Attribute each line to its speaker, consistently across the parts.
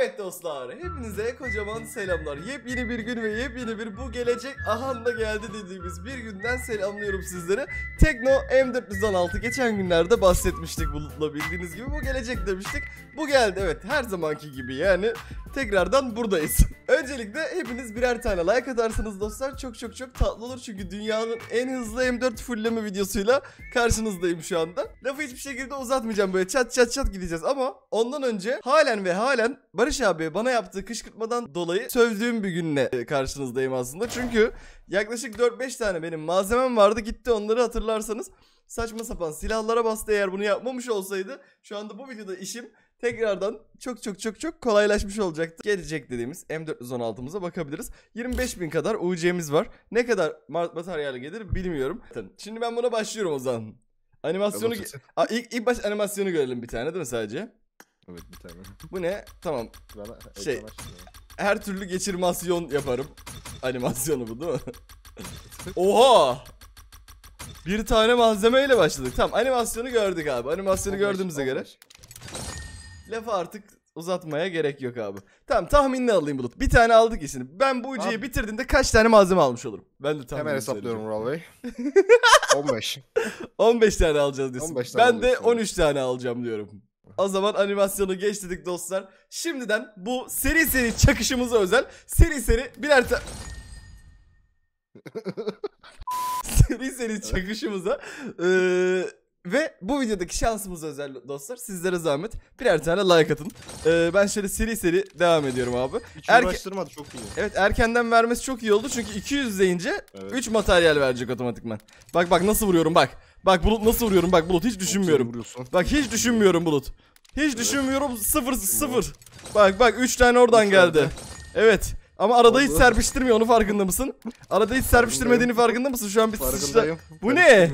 Speaker 1: Evet dostlar, hepinize kocaman selamlar. Yepyeni bir gün ve yepyeni bir bu gelecek ahanda geldi dediğimiz bir günden selamlıyorum sizlere. Tekno M416 geçen günlerde bahsetmiştik Bulut'la bildiğiniz gibi bu gelecek demiştik. Bu geldi evet her zamanki gibi yani tekrardan buradayız. Öncelikle hepiniz birer tane like atarsanız dostlar çok çok çok tatlı olur. Çünkü dünyanın en hızlı M4 fullleme videosuyla karşınızdayım şu anda. Lafı hiçbir şekilde uzatmayacağım böyle çat çat çat gideceğiz ama ondan önce halen ve halen Barış abi bana yaptığı kışkırtmadan dolayı sövdüğüm bir günle e, karşınızdayım aslında. Çünkü yaklaşık 4-5 tane benim malzemem vardı gitti onları hatırlarsanız saçma sapan silahlara bastı eğer bunu yapmamış olsaydı şu anda bu videoda işim tekrardan çok çok çok çok kolaylaşmış olacaktı. Gelecek dediğimiz M416'mıza bakabiliriz. 25.000 kadar UC'miz var. Ne kadar ma- materyal gelir bilmiyorum. Şimdi ben buna başlıyorum o zaman. Animasyonu... Aa, ilk, ilk baş animasyonu görelim bir tane değil mi sadece?
Speaker 2: Evet bir tane.
Speaker 1: Bu ne? Tamam.
Speaker 2: Bana
Speaker 1: Şey-
Speaker 2: ekran aç ya.
Speaker 1: Her türlü geçirmasyon yaparım. Animasyonu bu değil mi? Oha! Bir tane malzemeyle başladık. Tamam animasyonu gördük abi. Animasyonu
Speaker 2: 15,
Speaker 1: gördüğümüze göre
Speaker 2: 15.
Speaker 1: lafı artık uzatmaya gerek yok abi. Tamam tahminini alayım Bulut. Bir tane aldık işini. Ben bu ucuyu
Speaker 2: Abi-
Speaker 1: bitirdiğimde kaç tane malzeme almış olurum? Ben de tahmin
Speaker 2: Hemen hesaplıyorum Vural Bey. 15.
Speaker 1: 15 tane alacağız diyorsun.
Speaker 2: 15 tane
Speaker 1: ben de
Speaker 2: alıyorsun.
Speaker 1: 13 tane alacağım diyorum. O zaman animasyonu geç dedik dostlar. Şimdiden bu seri seri çakışımıza özel seri seri birer tane... seri seri çakışımıza eee, ve bu videodaki şansımıza özel dostlar sizlere zahmet birer tane like atın. Eee, ben şöyle seri seri devam ediyorum abi.
Speaker 2: Hiç
Speaker 1: Erke-
Speaker 2: uğraştırmadı çok iyi.
Speaker 1: Evet erkenden vermesi çok iyi oldu çünkü 200 deyince
Speaker 2: Evet.
Speaker 1: 3 materyal verecek otomatikman. Bak bak nasıl vuruyorum bak. Bak Bulut nasıl vuruyorum bak Bulut hiç düşünmüyorum. Bak hiç düşünmüyorum Bulut. Hiç düşünmüyorum sıfır sıfır. Bak bak 3 tane oradan geldi. Evet. Ama arada hiç serpiştirmiyor onu farkında mısın? Arada hiç serpiştirmediğini farkında mısın? Şu an bir sıçra... Bu ne?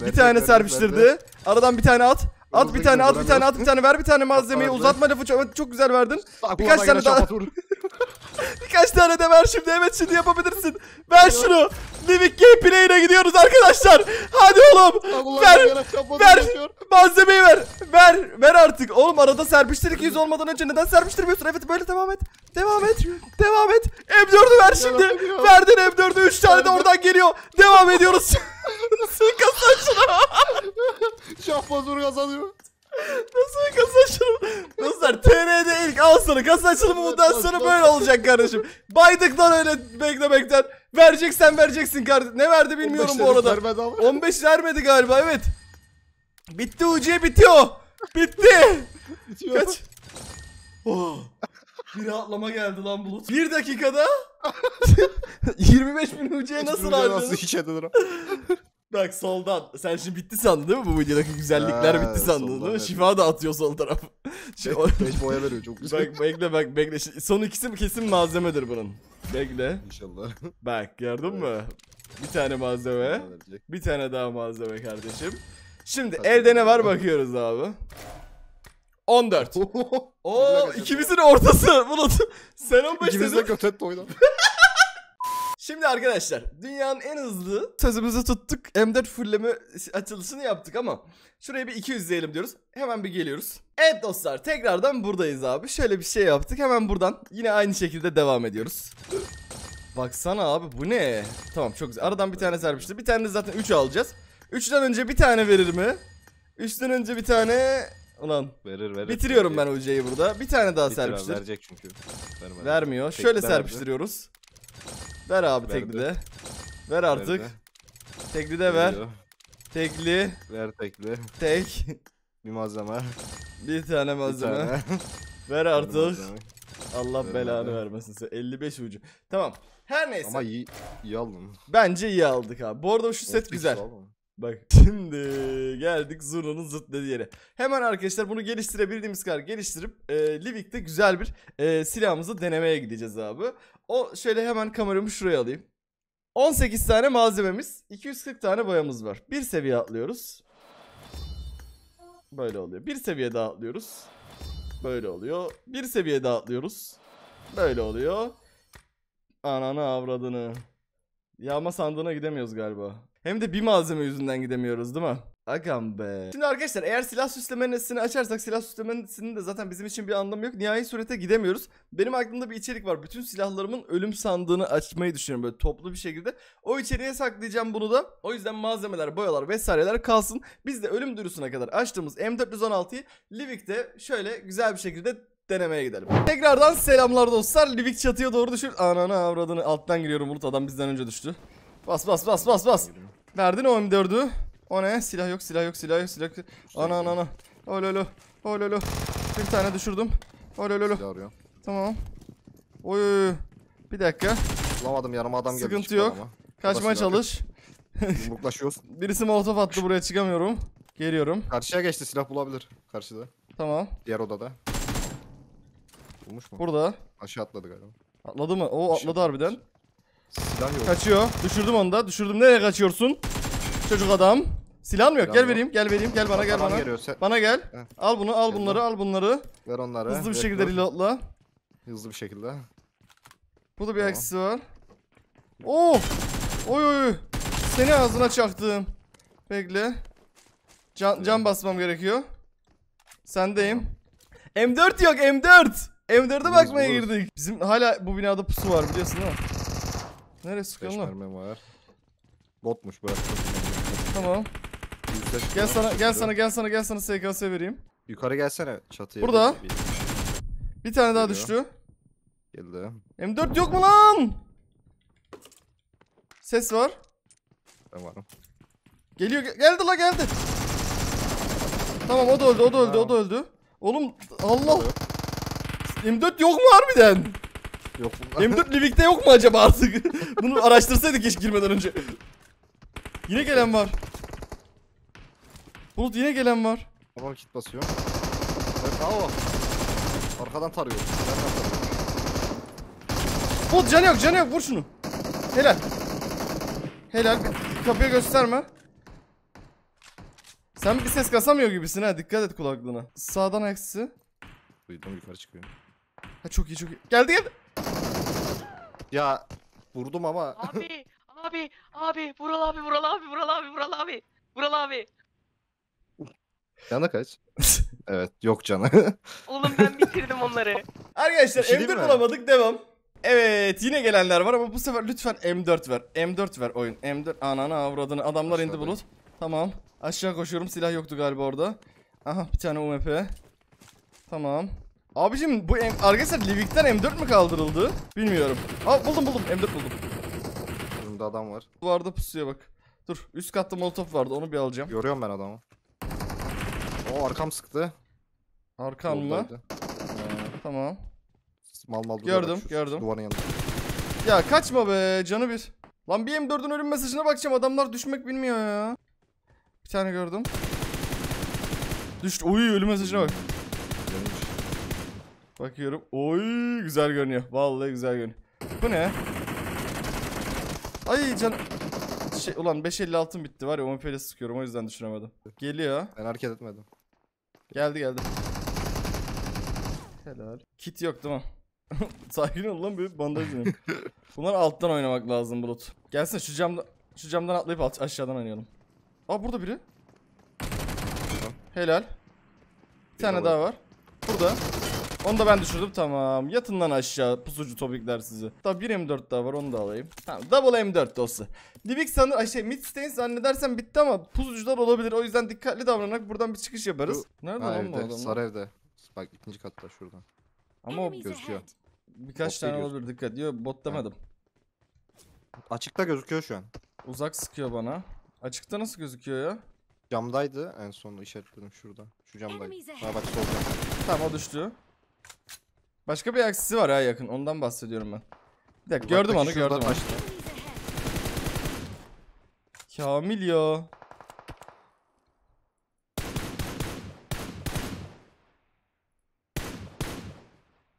Speaker 1: Bir tane serpiştirdi. Aradan bir tane at. At bir tane at bir tane at bir tane ver bir tane malzemeyi uzatma lafı çok, çok güzel verdin. Birkaç tane daha-. Birkaç tane de ver şimdi evet şimdi yapabilirsin. Ver şunu. Livik Gameplay'ine gidiyoruz arkadaşlar. Hadi oğlum. Ver, ver. Malzemeyi ver. Ver. Ver artık. Oğlum arada serpiştir 200 olmadan önce neden serpiştirmiyorsun? Evet böyle devam et. Devam et. Devam et. M4'ü ver şimdi. Verdin M4'ü 3 tane de oradan geliyor. Devam ediyoruz. Suikast aç
Speaker 2: vur kazanıyor.
Speaker 1: Nasıl kasa açılımı? Dostlar TR'de ilk al sana kasa açılımı bundan sonra böyle olacak kardeşim. Baydık lan öyle beklemekten. Vereceksen vereceksin kardeşim. Ne verdi bilmiyorum
Speaker 2: 15
Speaker 1: bu arada.
Speaker 2: dedik, vermedi ama.
Speaker 1: 15 vermedi galiba evet. Bitti UC bitiyor. Bitti.
Speaker 2: Bitiyor.
Speaker 1: Kaç? Oh. Bir rahatlama geldi lan bulut. Bir dakikada 25 bin UC'ye nasıl
Speaker 2: Nasıl
Speaker 1: harcadın?
Speaker 2: hiç edilir?
Speaker 1: Bak soldan. Sen şimdi bitti sandın değil mi bu videodaki güzellikler
Speaker 2: Ha,
Speaker 1: bitti sandın
Speaker 2: soldan,
Speaker 1: değil mi?
Speaker 2: evet.
Speaker 1: Şifa da atıyor sol taraf. Şey, o-
Speaker 2: Beş boya veriyor çok güzel.
Speaker 1: bak bekle bak bekle. Son ikisi kesin malzemedir bunun. Bekle.
Speaker 2: İnşallah.
Speaker 1: Bak gördün mü? Bir tane malzeme.
Speaker 2: Verecek.
Speaker 1: Bir tane daha malzeme kardeşim. Şimdi
Speaker 2: Hadi
Speaker 1: elde ne var bakıyoruz abi. 14. Oo ikimizin ortası Bulut. Sen 15
Speaker 2: İkimiz de
Speaker 1: dedin.
Speaker 2: oynan.
Speaker 1: Şimdi arkadaşlar dünyanın en hızlı sözümüzü tuttuk. M4 fulleme açılışını yaptık ama şuraya bir 200 diyelim diyoruz. Hemen bir geliyoruz. Evet dostlar tekrardan buradayız abi. Şöyle bir şey yaptık. Hemen buradan yine aynı şekilde devam ediyoruz. Baksana abi bu ne? Tamam çok güzel. Aradan bir tane serpişti. Bir tane de zaten 3 alacağız. 3'ten önce bir tane verir mi? 3'ten önce bir tane... Ulan
Speaker 2: Verir verir.
Speaker 1: bitiriyorum ben UC'yi burada. Bir tane daha
Speaker 2: Bitir abi,
Speaker 1: serpiştir.
Speaker 2: Verecek çünkü. Vermedi.
Speaker 1: Vermiyor.
Speaker 2: Tekli
Speaker 1: Şöyle
Speaker 2: verdi.
Speaker 1: serpiştiriyoruz. Ver abi
Speaker 2: Verdi.
Speaker 1: tekli de. Ver artık.
Speaker 2: Verdi.
Speaker 1: Tekli de ver.
Speaker 2: Veriyor.
Speaker 1: Tekli.
Speaker 2: Ver tekli.
Speaker 1: Tek.
Speaker 2: Bir malzeme.
Speaker 1: Bir tane
Speaker 2: Bir
Speaker 1: malzeme.
Speaker 2: tane.
Speaker 1: Ver
Speaker 2: Bir
Speaker 1: artık.
Speaker 2: malzeme.
Speaker 1: Allah
Speaker 2: Ver
Speaker 1: belanı
Speaker 2: abi.
Speaker 1: vermesin. size. 55 ucu. Tamam. Her neyse.
Speaker 2: Ama iyi, iyi aldın.
Speaker 1: Bence iyi aldık abi. Bu arada şu set güzel.
Speaker 2: ol.
Speaker 1: Bak şimdi geldik Zurna'nın zıt dediği yere. Hemen arkadaşlar bunu geliştirebildiğimiz kadar geliştirip e, Livik'te güzel bir e, silahımızı denemeye gideceğiz abi. O şöyle hemen kameramı şuraya alayım. 18 tane malzememiz, 240 tane boyamız var. Bir seviye atlıyoruz. Böyle oluyor. Bir seviye daha atlıyoruz. Böyle oluyor. Bir seviye daha atlıyoruz. Böyle oluyor. Ananı avradını. Yağma sandığına gidemiyoruz galiba. Hem de bir malzeme yüzünden gidemiyoruz değil mi? Agam be. Şimdi arkadaşlar eğer silah süslemesini açarsak silah süslemesinin de zaten bizim için bir anlamı yok. Nihai surete gidemiyoruz. Benim aklımda bir içerik var. Bütün silahlarımın ölüm sandığını açmayı düşünüyorum böyle toplu bir şekilde. O içeriğe saklayacağım bunu da. O yüzden malzemeler, boyalar vesaireler kalsın. Biz de ölüm dürüsüne kadar açtığımız M416'yı Livik'te şöyle güzel bir şekilde denemeye gidelim. Tekrardan selamlar dostlar. Livik çatıya doğru düşür. Ananı avradını alttan giriyorum Bulut adam bizden önce düştü. Bas bas bas bas bas. Verdin o M4'ü. O ne? Silah yok, silah yok, silah yok, silah yok. Ana ana ana. Ololo. Ololo. Bir tane düşürdüm. Ololo. Tamam. Oy. Bir dakika.
Speaker 2: Bulamadım yanıma adam geldi.
Speaker 1: Sıkıntı yok.
Speaker 2: adama.
Speaker 1: Kaçmaya çalış.
Speaker 2: Yumruklaşıyoruz.
Speaker 1: Birisi molotof attı buraya çıkamıyorum. Geliyorum.
Speaker 2: Karşıya geçti silah bulabilir. Karşıda.
Speaker 1: Tamam.
Speaker 2: Diğer odada. Bulmuş mu?
Speaker 1: Burada.
Speaker 2: Aşağı atladı galiba.
Speaker 1: Atladı mı? O
Speaker 2: Aşağı
Speaker 1: atladı harbiden.
Speaker 2: Silah yok.
Speaker 1: Kaçıyor. Düşürdüm onu da. Düşürdüm. Nereye kaçıyorsun? Çocuk adam. Silah mı yok?
Speaker 2: Silah
Speaker 1: Gel
Speaker 2: yok.
Speaker 1: vereyim. Gel vereyim. Gel bana gel
Speaker 2: Adam
Speaker 1: bana.
Speaker 2: geliyor. Sen...
Speaker 1: Bana gel.
Speaker 2: Heh.
Speaker 1: Al bunu, al
Speaker 2: Gel
Speaker 1: bunları, al bunları.
Speaker 2: Ver onları.
Speaker 1: Hızlı bir
Speaker 2: Ver,
Speaker 1: şekilde
Speaker 2: dur.
Speaker 1: reloadla.
Speaker 2: Hızlı bir şekilde.
Speaker 1: Burada bir
Speaker 2: Tamam.
Speaker 1: eksisi var. Oh! Oy oy oy. Seni ağzına çaktım. Bekle. Can, can basmam gerekiyor. Sendeyim. M4 yok M4. M4'e
Speaker 2: Buluruz,
Speaker 1: bakmaya
Speaker 2: buluruz.
Speaker 1: girdik. Bizim hala bu binada pusu var biliyorsun değil mi? Nereye
Speaker 2: 5
Speaker 1: sıkıyorsun lan?
Speaker 2: mermim var. Botmuş bırak.
Speaker 1: Tamam.
Speaker 2: Yüzde
Speaker 1: Gel sana gel sana gel sana gel sana SKS vereyim.
Speaker 2: Yukarı gelsene çatıya.
Speaker 1: Burada.
Speaker 2: Bir- bir-
Speaker 1: tane daha
Speaker 2: Geliyor.
Speaker 1: düştü.
Speaker 2: Geldi.
Speaker 1: M4 yok mu lan? Ses var.
Speaker 2: Ben varım.
Speaker 1: Geliyor ge- geldi la geldi. Tamam o da öldü o da öldü o da öldü. Oğlum Allah.
Speaker 2: Yok.
Speaker 1: M4 yok mu harbiden?
Speaker 2: Yok bunlar.
Speaker 1: M4 Livik'te yok mu acaba artık? Bunu araştırsaydık hiç girmeden önce. Yine gelen var. Bulut yine gelen var.
Speaker 2: Tamam kit basıyor. Evet bravo. Arkadan tarıyor. Nereden tarıyor?
Speaker 1: Bulut canı yok canı yok vur şunu. Helal. Helal. Kapıya gösterme. Sen bir ses kasamıyor gibisin ha dikkat et kulaklığına. Sağdan eksi.
Speaker 2: Duydum yukarı çıkıyor.
Speaker 1: Ha çok iyi çok iyi. Geldi geldi.
Speaker 2: Ya vurdum ama
Speaker 3: Abi, abi, abi, Vural abi, Vural abi, Vural abi, Vural abi. Vural abi.
Speaker 2: canı kaç? evet yok canı.
Speaker 3: Oğlum ben bitirdim onları.
Speaker 1: Arkadaşlar
Speaker 2: şey
Speaker 1: M4
Speaker 2: diyeyim mi?
Speaker 1: bulamadık devam. Evet yine gelenler var ama bu sefer lütfen M4 ver. M4 ver oyun. M4 ananı avradını. Adamlar indi bulut. Tamam. Aşağı koşuyorum. Silah yoktu galiba orada. Aha bir tane UMP. Tamam. Abicim bu M arkadaşlar Livik'ten M4 mü kaldırıldı? Bilmiyorum. Aa buldum buldum M4 buldum.
Speaker 2: Önümde adam var.
Speaker 1: Duvarda pusuya bak. Dur üst katta molotof vardı onu bir alacağım.
Speaker 2: Görüyorum ben adamı. O arkam sıktı.
Speaker 1: Arkan mı?
Speaker 2: Yoldaydı.
Speaker 1: Tamam.
Speaker 2: Mal mal
Speaker 1: Gördüm,
Speaker 2: şu
Speaker 1: gördüm.
Speaker 2: Duvarın yanında.
Speaker 1: Ya kaçma be canı bir. Lan bir M4'ün ölüm mesajına bakacağım adamlar düşmek bilmiyor ya. Bir tane gördüm. Düştü. Oy ölüm mesajına bak.
Speaker 2: Görmüş.
Speaker 1: Bakıyorum. Oy güzel görünüyor. Vallahi güzel görünüyor. Bu ne? Ay can... Şey, ulan 556 bitti var ya OMP ile sıkıyorum o yüzden düşüremedim. Geliyor.
Speaker 2: Ben hareket etmedim.
Speaker 1: Geldi geldi. Helal. Kit yok değil mi? Sakin ol lan bir bandaj yok. Bunlar alttan oynamak lazım Bulut. Gelsin şu camda şu camdan atlayıp aşağıdan oynayalım. Aa burada biri. Helal. Bir tane
Speaker 2: daha
Speaker 1: var. Burada. Onu da ben düşürdüm tamam. Yatın lan aşağı pusucu topikler sizi. Daha bir M4 daha var onu da alayım. Tamam double M4 dostu. Livik sanır ay şey mid stain zannedersem bitti ama pusucular olabilir. O yüzden dikkatli davranarak buradan bir çıkış yaparız. Nerede
Speaker 2: Ha
Speaker 1: lan bu
Speaker 2: evde.
Speaker 1: adamlar?
Speaker 2: Sarı evde. Bak ikinci katta şuradan.
Speaker 1: Ama o
Speaker 2: gözüküyor.
Speaker 1: birkaç
Speaker 2: Bot
Speaker 1: tane olabilir dikkat. Yok bot demedim.
Speaker 2: Açıkta gözüküyor şu an.
Speaker 1: Uzak sıkıyor bana. Açıkta nasıl gözüküyor ya?
Speaker 2: Camdaydı en son işaretledim şurada. Şu camdaydı. Ha bak solda.
Speaker 1: Tamam o düştü. Başka bir aksisi var ha yakın. Ondan bahsediyorum ben. Bir dakika gördüm onu gördüm onu. Kamil ya.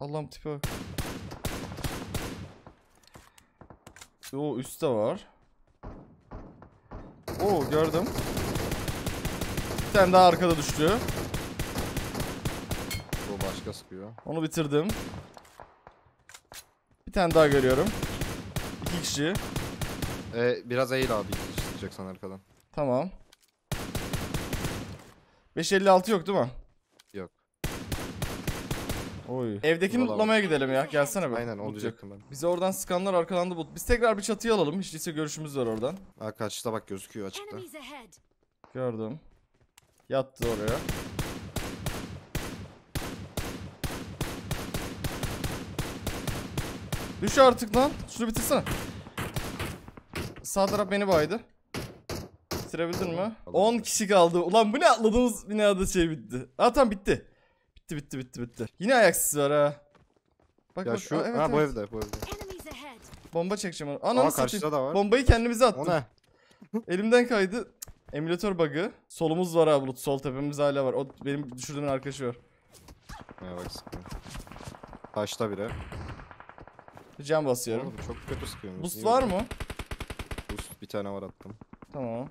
Speaker 1: Allah'ım tipe bak. Oo üstte var. Oo gördüm. Bir tane daha arkada düştü.
Speaker 2: Başka sıkıyor.
Speaker 1: Onu bitirdim. Bir tane daha görüyorum. İki kişi.
Speaker 2: Ee, biraz eğil abi. Çıkacaksan arkadan.
Speaker 1: Tamam. 556 yok değil mi?
Speaker 2: Yok.
Speaker 1: Oy. Evdekini
Speaker 2: Vallahi
Speaker 1: lootlamaya gidelim ya. Gelsene be.
Speaker 2: Aynen diyecektim ben.
Speaker 1: Bize oradan sıkanlar arkalandı bu. Biz tekrar bir çatıya alalım. Hiç değilse görüşümüz var oradan.
Speaker 2: Ha karşıda bak gözüküyor açıkta.
Speaker 1: Gördüm. Yattı oraya. Düş artık lan. Şunu bitirsene. Sağ taraf beni baydı. Bitirebildin mi? 10 kişi kaldı. Ulan bu ne atladığımız binada şey bitti. Aa tamam bitti. Bitti bitti bitti bitti. Yine ayaksız var ha. Bak
Speaker 2: Ya
Speaker 1: bak.
Speaker 2: şu
Speaker 1: Aa, evet,
Speaker 2: ha bu
Speaker 1: evet.
Speaker 2: evde bu evde.
Speaker 4: Enemies ahead.
Speaker 1: Bomba çekeceğim onu.
Speaker 2: Aa
Speaker 1: Ananı satayım.
Speaker 2: karşıda da var.
Speaker 1: Bombayı kendimize
Speaker 2: O
Speaker 1: attım.
Speaker 2: ne?
Speaker 1: Elimden kaydı. Emülatör bug'ı. Solumuz var ha bulut. Sol tepemiz hala var. O benim düşürdüğümün arkadaşı var.
Speaker 2: Ha bak sıkıyor. Taşta biri.
Speaker 1: Cam basıyorum.
Speaker 2: Oğlum çok kötü sıkıyorsun.
Speaker 1: Boost var mı?
Speaker 2: Boost bir tane var attım.
Speaker 1: Tamam.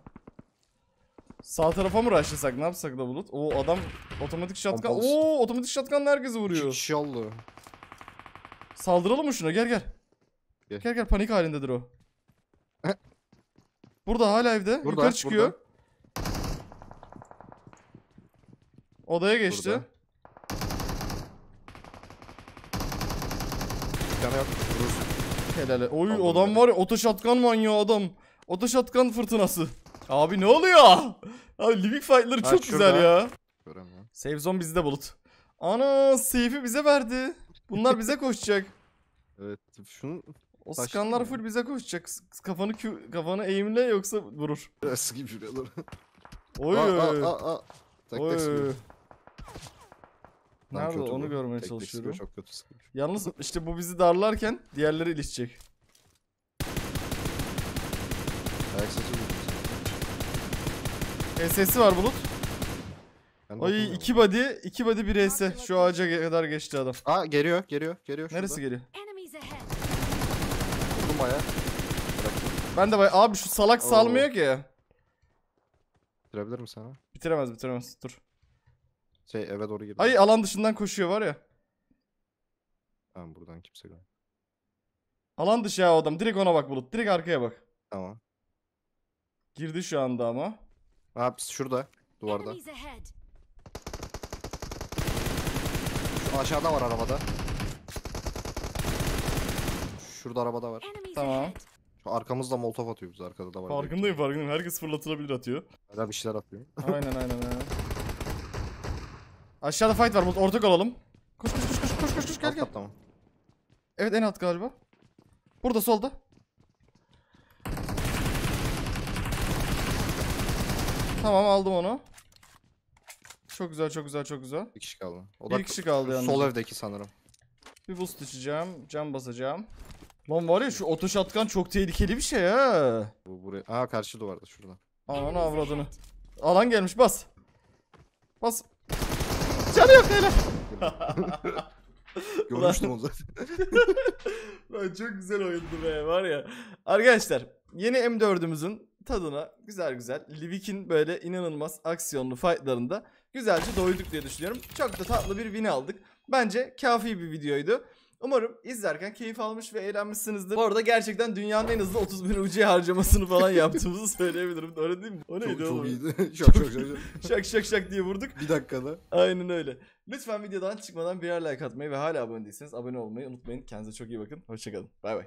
Speaker 1: Sağ tarafa mı rushlasak ne yapsak da bulut? Oo adam otomatik shotgun. Oo otomatik shotgunla herkesi vuruyor.
Speaker 2: kişi oldu.
Speaker 1: Saldıralım mı şuna? Gel gel.
Speaker 2: Gel.
Speaker 1: Gel gel panik halindedir o. Burada hala evde.
Speaker 2: Burada,
Speaker 1: Yukarı çıkıyor.
Speaker 2: burada.
Speaker 1: Odaya geçti.
Speaker 2: Burada. Tane yok. Vurursun.
Speaker 1: Helal. Oy
Speaker 2: Aldım
Speaker 1: adam
Speaker 2: ben.
Speaker 1: var ya oto shotgun manyağı adam. Oto shotgun fırtınası. Abi ne oluyor? Abi Living Fight'ları
Speaker 2: Ha,
Speaker 1: çok güzel
Speaker 2: şurada.
Speaker 1: ya.
Speaker 2: Göremiyorum.
Speaker 1: Save zone bizde bulut. Ana safe'i bize verdi. Bunlar bize koşacak.
Speaker 2: Evet şunu
Speaker 1: O skanlar
Speaker 2: mı?
Speaker 1: full bize koşacak. S- Kafanı kü- kafanı eğimle yoksa vurur.
Speaker 2: biraz sıkayım şuraları.
Speaker 1: Oy.
Speaker 2: Aa, aa, aa, aa. Tek
Speaker 1: Oy.
Speaker 2: tek sıkıyor. Lan
Speaker 1: Nerede
Speaker 2: kötü
Speaker 1: onu
Speaker 2: bu.
Speaker 1: görmeye
Speaker 2: Tek
Speaker 1: çalışıyorum.
Speaker 2: Çok kötü sıkıyor.
Speaker 1: Yalnız işte bu bizi darlarken diğerleri ilişecek.
Speaker 2: Ayak sesi.
Speaker 1: SS'i var bulut.
Speaker 2: Ben
Speaker 1: Ay iki body, iki body bir HS. Şu ağaca kadar geçti adam.
Speaker 2: Aa geliyor geliyor geliyor.
Speaker 1: Neresi
Speaker 2: şurada.
Speaker 1: geliyor?
Speaker 4: Enemies ahead.
Speaker 2: Vurdum bayağı.
Speaker 1: Ben de bay- abi şu salak
Speaker 2: Oo.
Speaker 1: salmıyor ki.
Speaker 2: Bitirebilir mi sana?
Speaker 1: Bitiremez bitiremez dur.
Speaker 2: Şey eve doğru girdi.
Speaker 1: Ay alan dışından koşuyor var ya.
Speaker 2: Tamam buradan kimse görmüyor.
Speaker 1: Alan dışı ya o adam. Direkt ona bak Bulut. Direkt arkaya bak.
Speaker 2: Tamam.
Speaker 1: Girdi şu anda ama.
Speaker 2: Aa biz şurada. Duvarda.
Speaker 4: Enemies ahead.
Speaker 2: Şu aşağıda var arabada. Şurada arabada var.
Speaker 4: Enemies
Speaker 1: Tamam.
Speaker 4: ahead.
Speaker 2: Şu arkamızda molotof atıyor bize arkada da var.
Speaker 1: Farkındayım farkındayım. Herkes fırlatılabilir atıyor.
Speaker 2: Hala bir şeyler atıyor.
Speaker 1: aynen aynen aynen. Aşağıda fight var Bulut. Ortak olalım. Koş koş koş koş koş koş koş gel
Speaker 2: Alt
Speaker 1: gel.
Speaker 2: kat tamam.
Speaker 1: Evet en alt galiba. Burada solda. Tamam aldım onu. Çok güzel çok güzel çok güzel.
Speaker 2: Bir kişi kaldı. O
Speaker 1: Bir kişi kaldı yalnız.
Speaker 2: Sol evdeki sanırım.
Speaker 1: Bir boost içeceğim. Cam basacağım. Lan var ya şu oto shotgun çok tehlikeli bir şey ha.
Speaker 2: Bu buraya. Aa karşı duvarda şurada.
Speaker 1: Ananı avradını. Alan gelmiş bas. Bas. Canı yok hele.
Speaker 2: Görmüştüm onu zaten.
Speaker 1: Lan çok güzel oyundu be var ya. Arkadaşlar yeni M4'ümüzün tadına güzel güzel Livik'in böyle inanılmaz aksiyonlu fightlarında güzelce doyduk diye düşünüyorum. Çok da tatlı bir win aldık. Bence kafi bir videoydu. Umarım izlerken keyif almış ve eğlenmişsinizdir. Bu arada gerçekten dünyanın en hızlı 30 bin UC harcamasını falan yaptığımızı söyleyebilirim. Öyle değil mi? O neydi
Speaker 2: çok,
Speaker 1: oğlum?
Speaker 2: çok iyiydi. şok şok şok.
Speaker 1: Şak şak şak diye vurduk.
Speaker 2: Bir dakikada.
Speaker 1: Aynen öyle. Lütfen videodan çıkmadan birer like atmayı ve hala abone değilseniz abone olmayı unutmayın. Kendinize çok iyi bakın. Hoşçakalın. Bay bay.